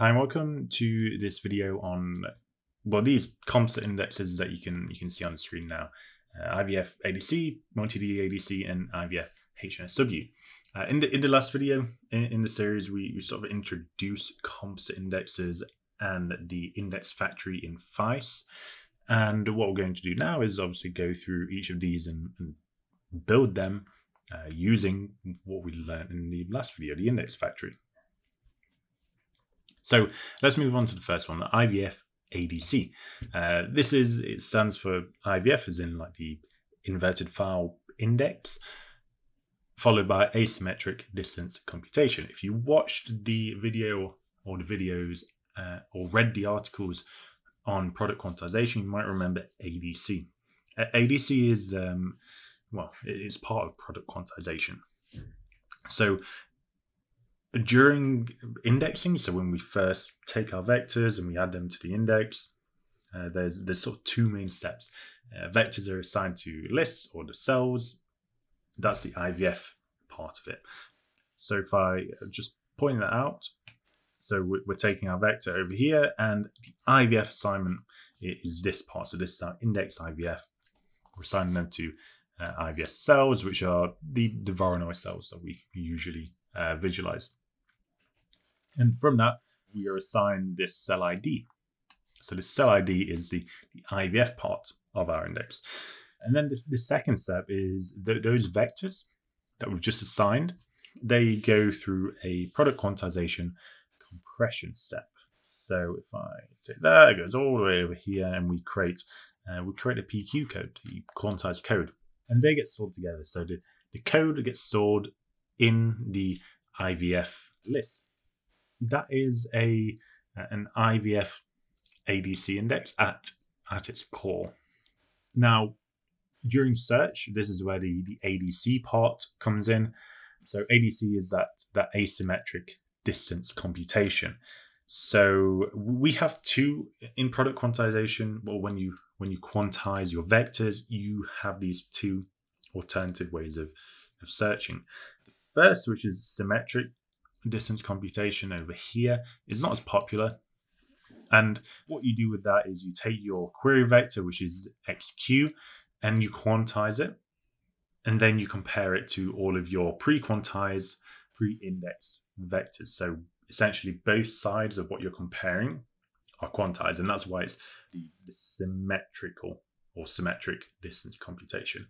Hi, and welcome to this video on well these composite indexes that you can you can see on the screen now. Uh, IVF ADC, multi-D ADC, and IVF HNSW. Uh, in the in the last video in, in the series, we, we sort of introduced composite indexes and the index factory in Faiss. And what we're going to do now is obviously go through each of these and, and build them uh, using what we learned in the last video, the index factory. So let's move on to the first one, IVF ADC. Uh, this is, it stands for IVF as in like the inverted file index, followed by asymmetric distance computation. If you watched the video or the videos uh, or read the articles on product quantization, you might remember ADC. Uh, ADC is, um, well, it's part of product quantization. So during indexing, so when we first take our vectors and we add them to the index, uh, there's there's sort of two main steps. Uh, vectors are assigned to lists or the cells. That's the IVF part of it. So if I just point that out, so we're taking our vector over here, and the IVF assignment is this part. So this is our index IVF. We're assigning them to uh, IVF cells, which are the, the Voronoi cells that we usually uh, visualize. And from that, we are assigned this cell ID. So the cell ID is the, the IVF part of our index. And then the, the second step is th those vectors that we've just assigned, they go through a product quantization compression step. So if I take that, it goes all the way over here, and we create uh, we create a PQ code, the quantized code, and they get stored together. So the, the code gets stored in the IVF list that is a uh, an IVF ADC index at at its core. Now, during search, this is where the, the ADC part comes in. So ADC is that that asymmetric distance computation. So we have two in product quantization. Well, when you when you quantize your vectors, you have these two alternative ways of, of searching. The first, which is symmetric, distance computation over here is not as popular. And what you do with that is you take your query vector, which is xq, and you quantize it. And then you compare it to all of your pre-quantized, pre-indexed vectors. So essentially both sides of what you're comparing are quantized. And that's why it's the, the symmetrical or symmetric distance computation.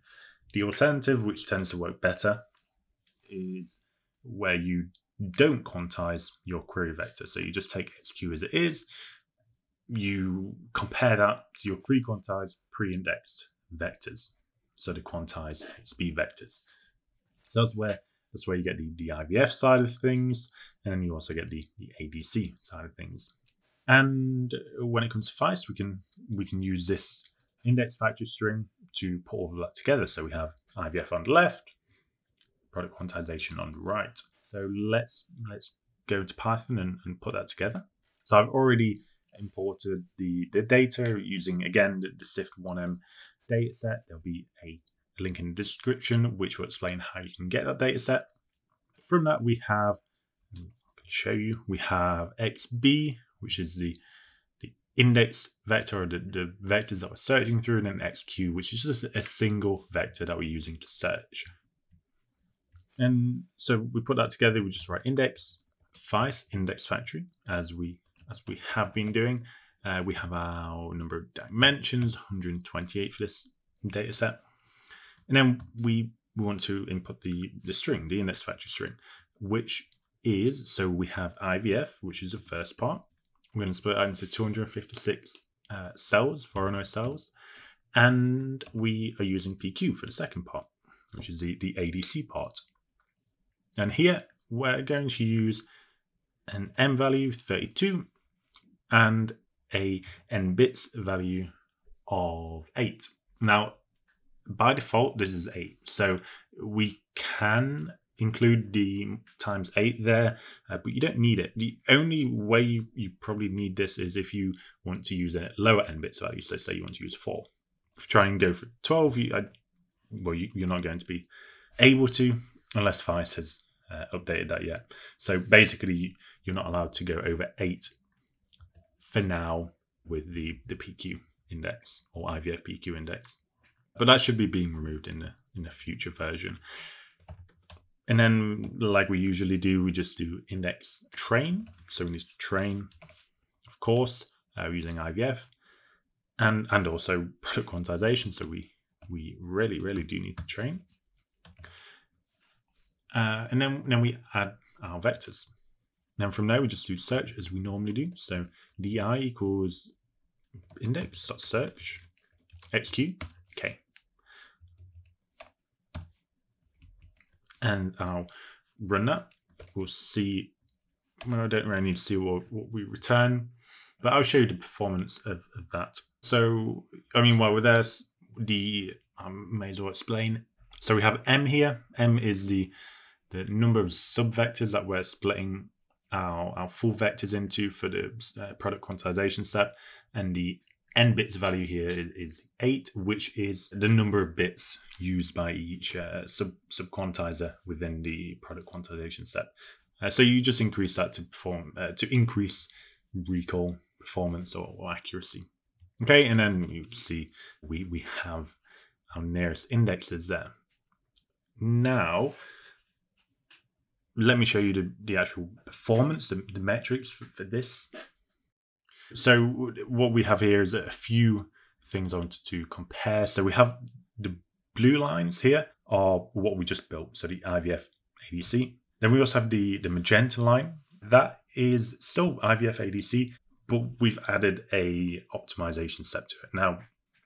The alternative, which tends to work better, is where you don't quantize your query vector. So you just take XQ as it is, you compare that to your pre-quantized, pre-indexed vectors. So the quantized speed vectors. That's where that's where you get the, the IVF side of things, and then you also get the, the ADC side of things. And when it comes to Faiss, we can we can use this index factory string to put all of that together. So we have IVF on the left, product quantization on the right. So let's let's go to Python and, and put that together. So I've already imported the, the data using, again, the, the SIFT1M dataset. There'll be a link in the description which will explain how you can get that dataset. From that, we have, I can show you, we have XB, which is the, the index vector or the, the vectors that we're searching through, and then XQ, which is just a single vector that we're using to search. And so we put that together. We just write index Faiss index factory as we as we have been doing. Uh, we have our number of dimensions, 128 for this data set. And then we, we want to input the, the string, the index factory string, which is, so we have IVF, which is the first part. We're going to split that into 256 uh, cells, Voronoi cells. And we are using PQ for the second part, which is the, the ADC part. And here we're going to use an m value 32 and a n bits value of 8. Now, by default, this is 8. So we can include the times 8 there, uh, but you don't need it. The only way you, you, probably need this is if you want to use a lower n bits value. So say you want to use 4. If you try and go for 12, you, I, well, you, you're not going to be able to unless Faiss has uh, updated that yet. So basically, you're not allowed to go over eight for now with the, the PQ index or IVF PQ index. But that should be being removed in the in a future version. And then, like we usually do, we just do index train. So we need to train, of course, uh, using IVF, and and also product quantization. So we we really really do need to train. Uh, and then then we add our vectors. Then from there we just do search as we normally do. So di equals index dot search xq k. And I'll run that. We'll see. Well, I don't really need to see what, what we return, but I'll show you the performance of, of that. So, I mean, while we're there, the I may as well explain. So we have m here. m is the the number of subvectors that we're splitting our, our full vectors into for the uh, product quantization step. And the n bits value here is 8, which is the number of bits used by each uh, sub subquantizer within the product quantization step. Uh, so you just increase that to perform uh, to increase recall performance or, or, accuracy. Okay, and then you see we we have our nearest indexes there. Now, let me show you the, the actual performance, the, the metrics for, for this. So what we have here is a few things I wanted to compare. So we have the blue lines here are what we just built. So the IVF ADC. Then we also have the, the magenta line. That is still IVF ADC, but we've added a optimization step to it. Now,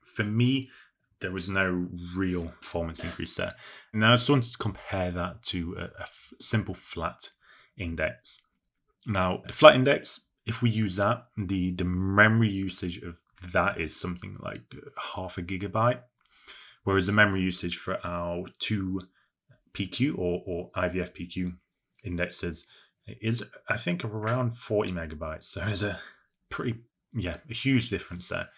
for me, there was no real performance increase there. Now I just wanted to compare that to a, simple flat index. Now the flat index, if we use that, the the memory usage of that is something like half a gigabyte, whereas the memory usage for our two PQ or, or IVF PQ indexes is I think around 40 megabytes. So there's a pretty yeah a huge difference there.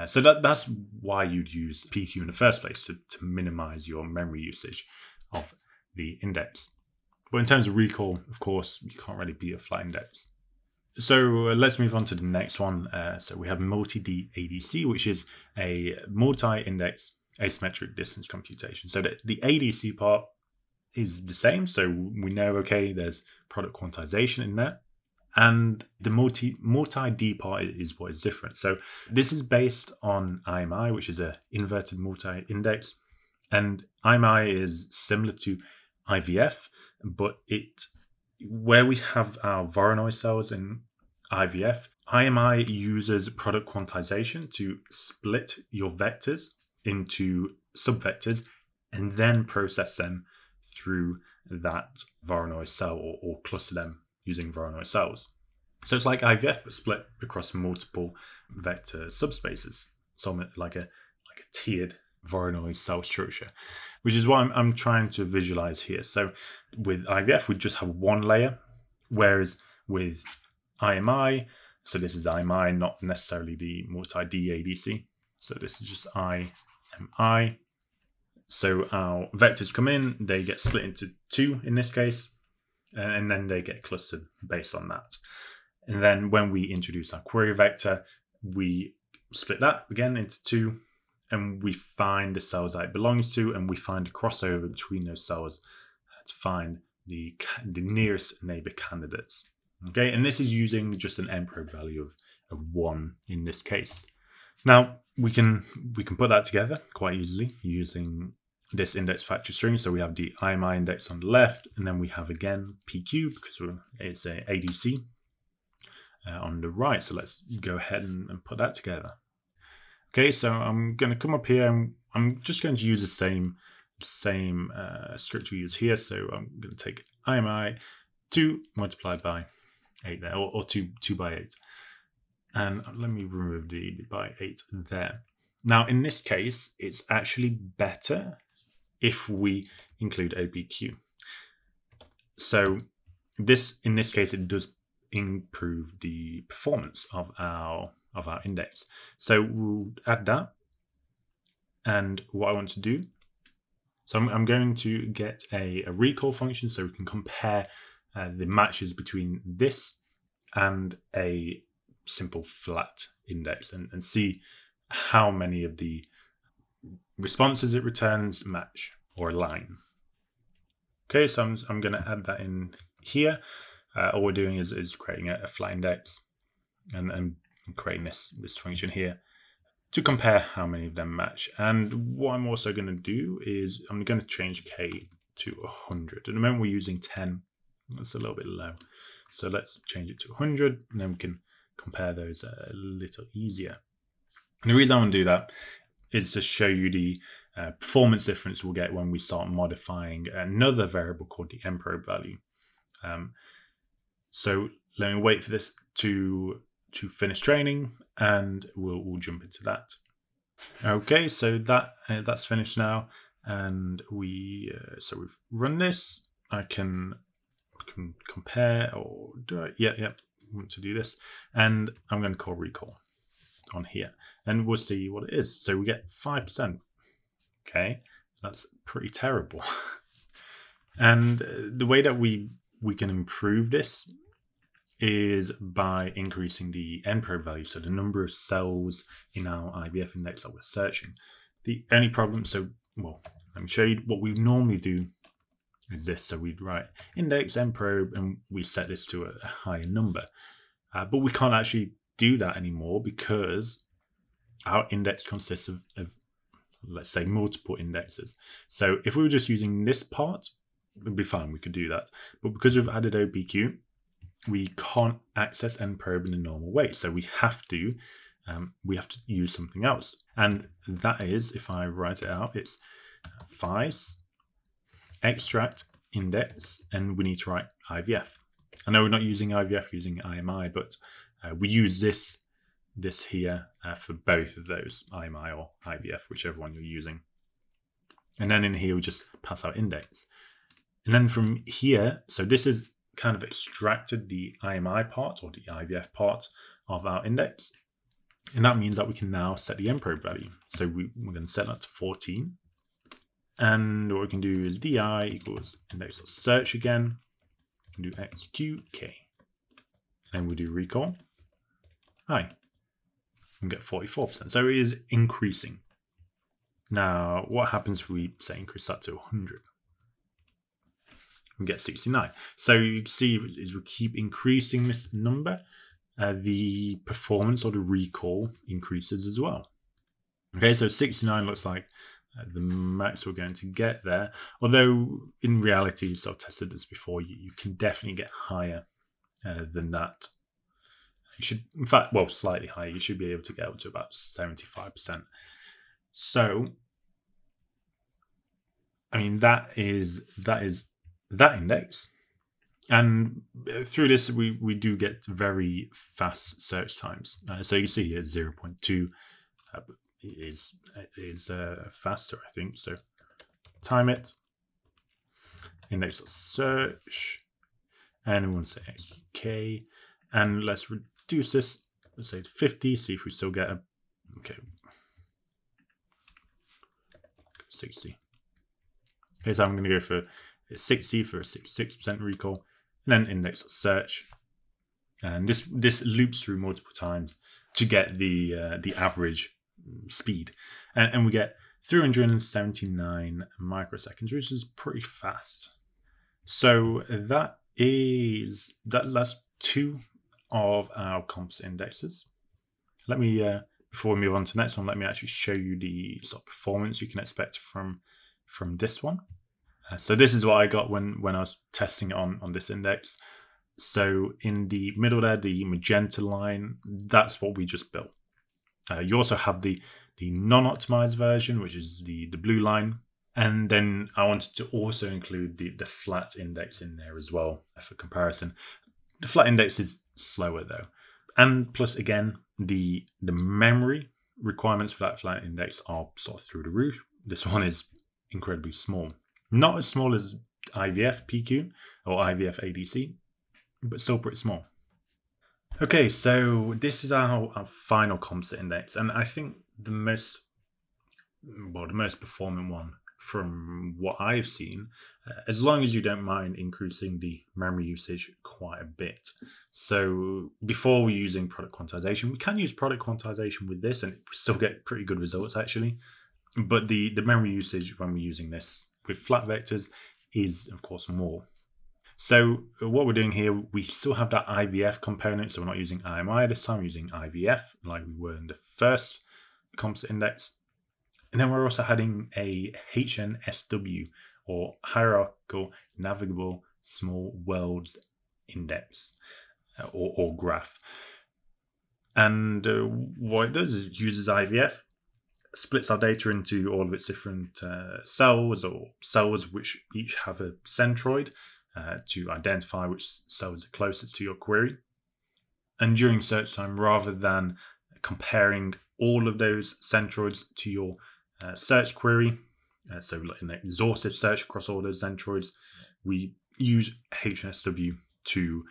Uh, so that that's why you'd use PQ in the first place to, to minimize your memory usage of the index. But in terms of recall, of course, you can't really beat a flat index. So uh, let's move on to the next one. Uh, so we have multi-D ADC, which is a multi-index asymmetric distance computation. So the, the ADC part is the same. So we know, okay, there's product quantization in there and the multi multi D part is what is different. So this is based on IMI, which is a inverted multi index, and IMI is similar to IVF, but it where we have our Voronoi cells in IVF, IMI uses product quantization to split your vectors into subvectors and then process them through that Voronoi cell or, or cluster them using Voronoi cells. So it's like IVF but split across multiple vector subspaces, so like a like a tiered Voronoi cell structure, which is what I'm, I'm trying to visualize here. So with IVF, we just have one layer, whereas with IMI, so this is IMI, not necessarily the multi-D ADC. So this is just IMI. So our vectors come in, they get split into two in this case, and then they get clustered based on that. And then when we introduce our query vector, we split that again into two, and we find the cells that it belongs to, and we find a crossover between those cells to find the, the nearest neighbor candidates. Okay, and this is using just an nprobe value of, of one in this case. Now we can we can put that together quite easily using this index factory string. So we have the IMI index on the left, and then we have again PQ because it's a ADC uh, on the right. So let's go ahead and, and, put that together. Okay, so I'm going to come up here and I'm just going to use the same same uh, script we use here. So I'm going to take IMI 2 multiplied by 8 there, or, or 2, 2 by 8. And let me remove the by 8 there. Now, in this case, it's actually better if we include OPQ. So this, in this case, it does improve the performance of our of our index. So we'll add that. And what I want to do, So I'm, I'm going to get a, a, recall function so we can compare uh, the matches between this and a simple flat index and, and see how many of the responses it returns match or align. Okay, so I'm, I'm going to add that in here. Uh, all we're doing is, is creating a, a flat index and, and creating this, this function here to compare how many of them match. And what I'm also going to do is I'm going to change k to 100. At the moment we're using 10. That's a little bit low. So let's change it to 100 and then we can compare those a little easier. And the reason I want to do that is to show you the uh, performance difference we'll get when we start modifying another variable called the nprobe value. Um, so let me wait for this to to finish training and we'll, we'll jump into that. Okay, so that uh, that's finished now, and we uh, so we've run this. I can can compare or do I? Yeah, yeah. Want to do this, and I'm going to call recall on here, and we'll see what it is. So we get five percent. Okay, that's pretty terrible. and uh, the way that we we can improve this is by increasing the nprobe value, so the number of cells in our IVF index that we're searching. The only problem, so well, let me show you what we normally do is this. So we'd write index nprobe and we set this to a, higher number. Uh, but we can't actually do that anymore because our index consists of, of, let's say, multiple indexes. So if we were just using this part, it would be fine. We could do that. But because we've added OPQ, we can't access nprobe in a normal way. So we have to um, we have to use something else. And that is, if I write it out, it's Faiss extract index, and we need to write IVF. I know we're not using IVF, using IMI, but uh, we use this this here uh, for both of those, IMI or IVF, whichever one you're using. And then in here, we just pass our index. And then from here, so this is kind of extracted the IMI part or the IVF part of our index. And that means that we can now set the nprobe value. So we, we're going to set that to 14. And what we can do is di equals index search again. Do xqk. And then we do recall. Hi. And get 44%. So it is increasing. Now, what happens if we say increase that to 100? We get 69. So you see as we keep increasing this number, uh, the performance or the recall increases as well. Okay, so 69 looks like uh, the max we're going to get there. Although in reality, you've sort of tested this before, you, you can definitely get higher uh, than that. You should, in fact, well, slightly higher. You should be able to get up to about 75%. So, I mean, that is that is that index. And through this, we, we do get very fast search times. Uh, so you see here 0.2 uh, is, is uh, faster, I think. So time it, index search, and we want to say xk. And let's reduce this, let's say 50, see if we still get a, okay, 60. Okay, so I'm going to go for 60 for a 66% recall, and then index search. And this this loops through multiple times to get the uh, the average speed, and, and we get 379 microseconds, which is pretty fast. So that is that. That's two of our comps indexes. Let me uh, before we move on to the next one, let me actually show you the sort of performance you can expect from from this one. Uh, so this is what I got when when I was testing on on this index. So in the middle there, the magenta line, that's what we just built. Uh, you also have the the non-optimized version, which is the the blue line, and then I wanted to also include the the flat index in there as well for comparison. The flat index is slower though, and plus again the the memory requirements for that flat index are sort of through the roof. This one is incredibly small. Not as small as IVF PQ or IVF ADC, but still pretty small. Okay, so this is our, our final composite index, and I think the most well, the most performant one from what I've seen, as long as you don't mind increasing the memory usage quite a bit. So before we're using product quantization, we can use product quantization with this and still get pretty good results actually. But the, the memory usage when we're using this with flat vectors is of course more. So what we're doing here, we still have that IVF component. So we're not using IMI this time, we're using IVF like we were in the first composite index. And then we're also adding a HNSW or hierarchical navigable small worlds index uh, or, or graph. And uh, what it does is uses IVF, splits our data into all of its different uh, cells or cells which each have a centroid uh, to identify which cells are closest to your query. And during search time, rather than comparing all of those centroids to your uh, search query, uh, so an exhaustive search across all those centroids, we use HNSW to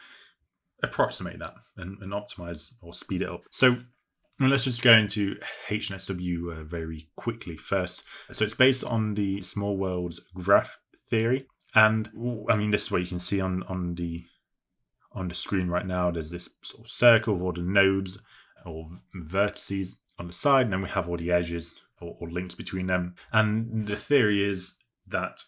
approximate that and, and optimize or speed it up. So well, let's just go into HNSW uh, very quickly first. So it's based on the small worlds graph theory. And I mean, this is what you can see on, on the on the screen right now. There's this sort of circle of all the nodes or vertices on the side, and then we have all the edges or, or links between them. And the theory is that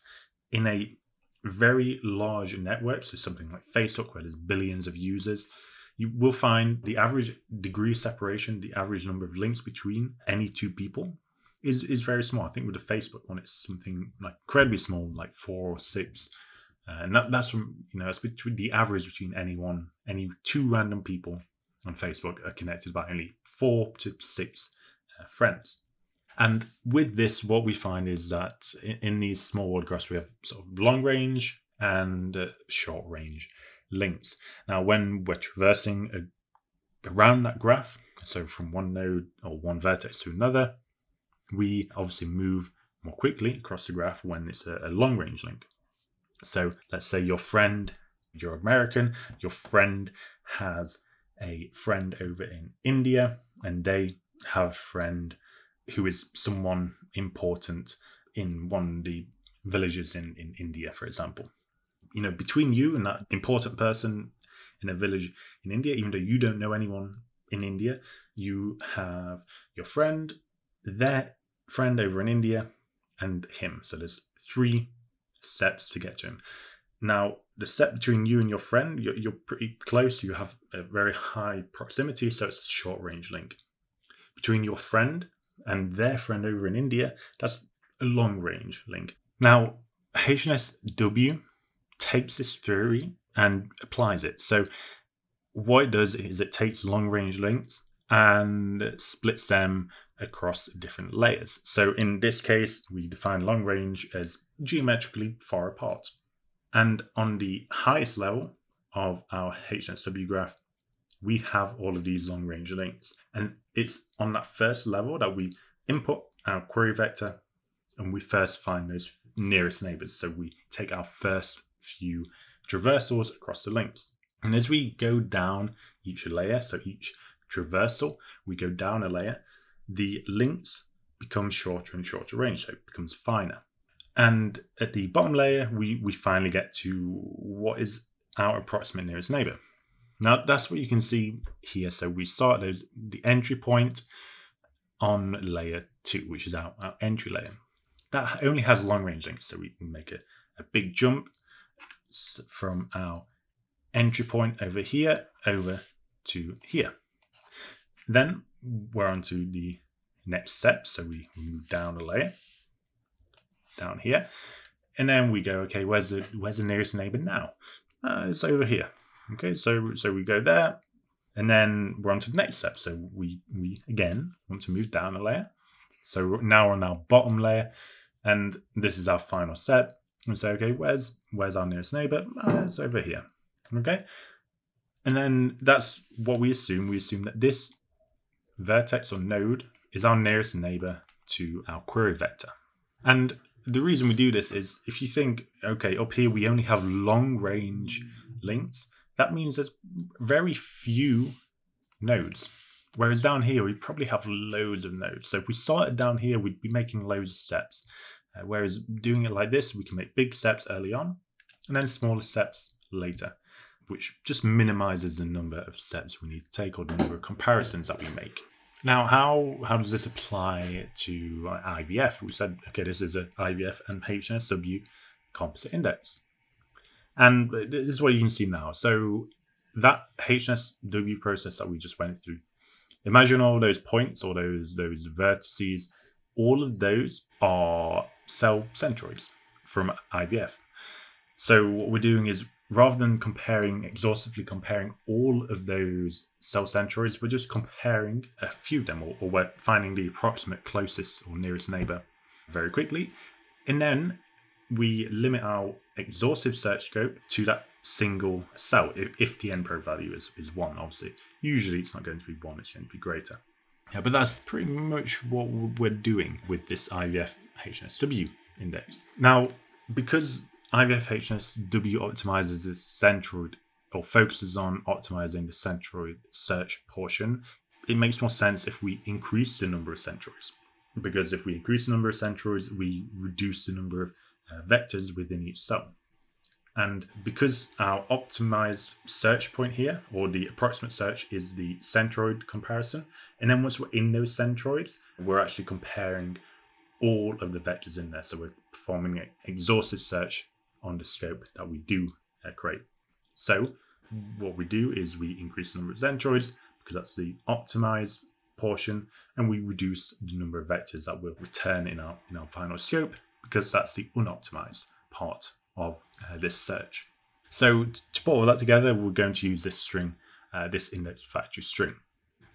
in a very large network, so something like Facebook, where there's billions of users, you will find the average degree separation, the average number of links between any two people is is very small. I think with the Facebook one, it's something like incredibly small, like four or six. Uh, and that, that's from you know that's between the average between any one any two random people on Facebook are connected by only four to six uh, friends. And with this, what we find is that in, in these small world graphs, we have sort of long range and uh, short range links. Now, when we're traversing a, around that graph, so from one node or one vertex to another, we obviously move more quickly across the graph when it's a, a long range link. So let's say your friend, you're American, your friend has a friend over in India, and they have a friend who is someone important in one of the villages in, in India, for example. You know, between you and that important person in a village in India, even though you don't know anyone in India, you have your friend, their friend over in India, and him. So there's three steps to get to him. Now, the step between you and your friend, you're, you're pretty close. You have a very high proximity, so it's a short range link. Between your friend and their friend over in India, that's a long range link. Now, HNSW takes this theory and applies it. So, what it does is it takes long range links and splits them across different layers. So, in this case, we define long range as geometrically far apart. And on the highest level of our HNSW graph, we have all of these long range links. And it's on that first level that we input our query vector and we first find those nearest neighbors. So we take our first few traversals across the links. And as we go down each layer, so each traversal, we go down a layer, the links become shorter and shorter range, so it becomes finer. And at the bottom layer, we, we finally get to what is our approximate nearest neighbor. Now that's what you can see here. So we start those the entry point on layer two, which is our, our entry layer. That only has long range links, so we can make a, a big jump from our entry point over here over to here. Then we're on to the next step. So we move down a layer down here. And then we go, okay, where's the where's the nearest neighbor now? Uh, it's over here. Okay, so so we go there, and then we're on to the next step. So we we again want to move down a layer. So now we're on our bottom layer, and this is our final step. And say, okay, where's where's our nearest neighbor? Uh, it's over here. Okay, and then that's what we assume. We assume that this vertex or node is our nearest neighbor to our query vector. And the reason we do this is if you think, okay, up here we only have long range links, that means there's very few nodes. Whereas down here, we probably have loads of nodes. So if we started down here, we'd be making loads of steps. Uh, whereas doing it like this, we can make big steps early on and then smaller steps later, which just minimizes the number of steps we need to take or the number of comparisons that we make. Now, how how does this apply to uh, IVF? We said, okay, this is an IVF and HNSW composite index. And this is what you can see now. So that HSW process that we just went through, imagine all those points or those those vertices, all of those are cell centroids from IVF. So what we're doing is rather than comparing exhaustively comparing all of those cell centroids, we're just comparing a few of them, or, or we're finding the approximate closest or nearest neighbor very quickly, and then we limit our exhaustive search scope to that single cell if, if the nprobe value is, is one. Obviously usually it's not going to be one it's going to be greater. Yeah but that's pretty much what we're doing with this ivf hnsw index. Now because ivf hnsw optimizes the centroid or focuses on optimizing the centroid search portion it makes more sense if we increase the number of centroids. Because if we increase the number of centroids we reduce the number of uh, vectors within each cell. And because our optimized search point here, or the approximate search, is the centroid comparison, and then once we're in those centroids, we're actually comparing all of the vectors in there. So we're performing an exhaustive search on the scope that we do uh, create. So what we do is we increase the number of centroids because that's the optimized portion, and we reduce the number of vectors that will return in our in our final scope because that's the unoptimized part of uh, this search. So to put all that together, we're going to use this string, uh, this index factory string.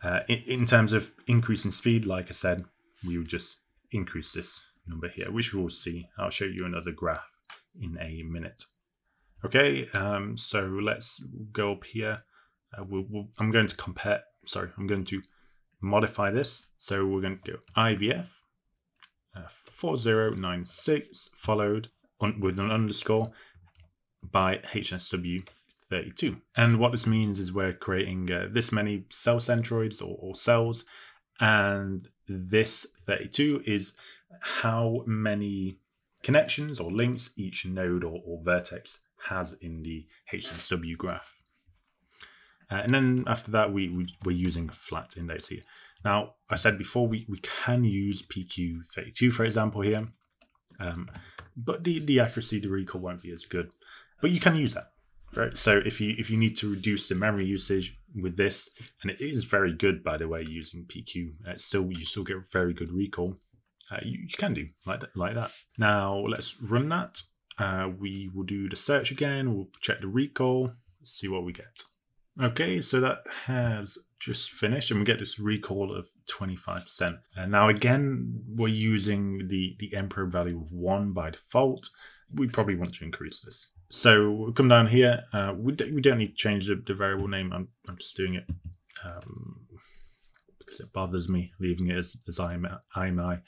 Uh, in, in, terms of increasing speed, like I said, we would just increase this number here, which we will see. I'll show you another graph in a minute. Okay, um, so let's go up here. Uh, we'll, we'll, I'm going to compare, sorry, I'm going to modify this. So we're going to go IVF uh, 4096 followed on, with an underscore by HSW32. And what this means is we're creating uh, this many cell centroids or, or cells, and this 32 is how many connections or links each node or, or vertex has in the HSW graph. Uh, and then after that, we, we, we're using flat index here. Now, I said before, we, we can use PQ32, for example, here, um, but the, the accuracy, the recall won't be as good. But you can use that, right? So if you if you need to reduce the memory usage with this, and it is very good, by the way, using PQ, uh, still you still get very good recall. Uh, you, you, can do like that, like that. Now let's run that. Uh, we will do the search again. We'll check the recall, see what we get. Okay, so that has just finished and we get this recall of 25%. And now again, we're using the, the nprobe value of 1 by default. We probably want to increase this. So we'll come down here. Uh, we, do, we don't need to change the, the variable name. I'm, I'm just doing it um, because it bothers me leaving it as, as IMI. IMI.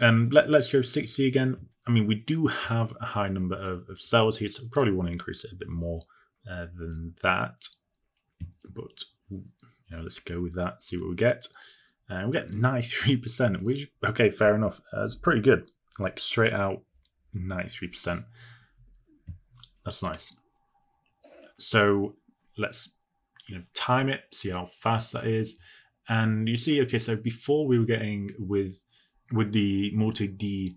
Um, let, let's go 60 again. I mean, we do have a high number of, of cells here, so probably want to increase it a bit more uh, than that. But you know, let's go with that, see what we get. And uh, we get 93%, which, okay, fair enough. That's pretty good. Like straight out 93%. That's nice. So let's you know time it, see how fast that is. And you see, okay, so before we were getting with with the multi D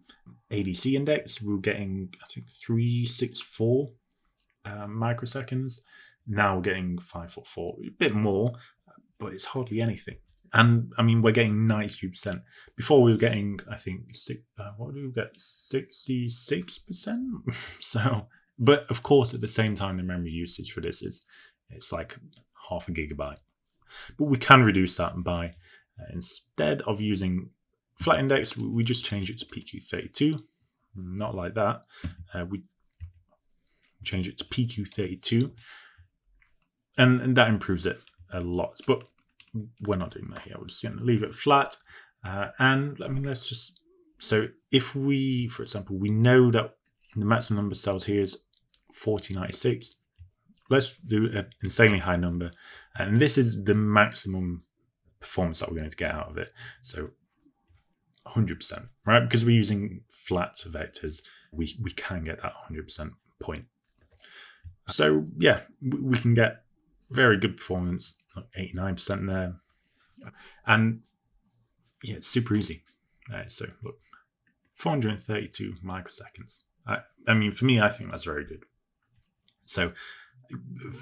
ADC index, we were getting I think 364 um, microseconds. Now we're getting 544, a bit more, but it's hardly anything. And I mean, we're getting 92%. Before we were getting, I think, six, uh, what do we get? 66%? so, but of course, at the same time, the memory usage for this is it's like half a gigabyte. But we can reduce that by, uh, instead of using flat index, we just change it to PQ32. Not like that. Uh, we change it to PQ32, and, and that improves it a lot. But we're not doing that here. We're just going to leave it flat. Uh, and I mean, let's just so if we, for example, we know that the maximum number of cells here is 4096. Let's do an insanely high number, and this is the maximum performance that we're going to get out of it. So 100%, right? Because we're using flat vectors, we, we can get that 100% point. So, yeah, we can get very good performance, like 89% there. And yeah, it's super easy. Uh, so, look, 432 microseconds. I, I mean, for me, I think that's very good. So,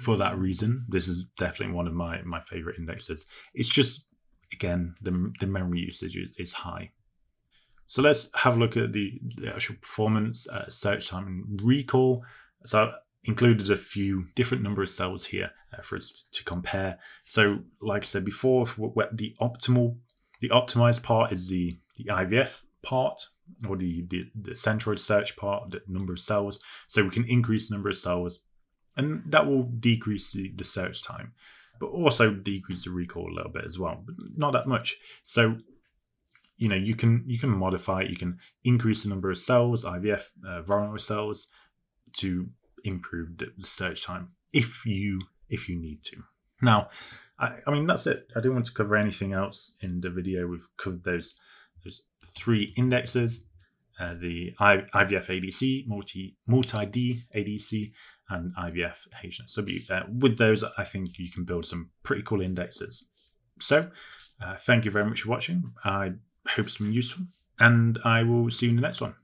for that reason, this is definitely one of my, my favorite indexes. It's just, again, the, the memory usage is, is high. So let's have a look at the, the actual performance, uh, search time, and recall. So included a few different number of cells here uh, for us to compare. So, like I said before, the optimal, the optimized part is the, the IVF part or the, the, the centroid search part, the number of cells. So we can increase the number of cells and that will decrease the, the search time, but also decrease the recall a little bit as well, but not that much. So you know you can you can modify it. You can increase the number of cells, IVF uh, cells, to improve the, the search time if you if you need to. Now, I, I mean that's it. I didn't want to cover anything else in the video. We've covered those those three indexes, uh, the I, IVF ADC, multi multi D ADC, and IVF HSW. Uh, with those, I think you can build some pretty cool indexes. So, uh, thank you very much for watching. I hope it's been useful, and I will see you in the next one.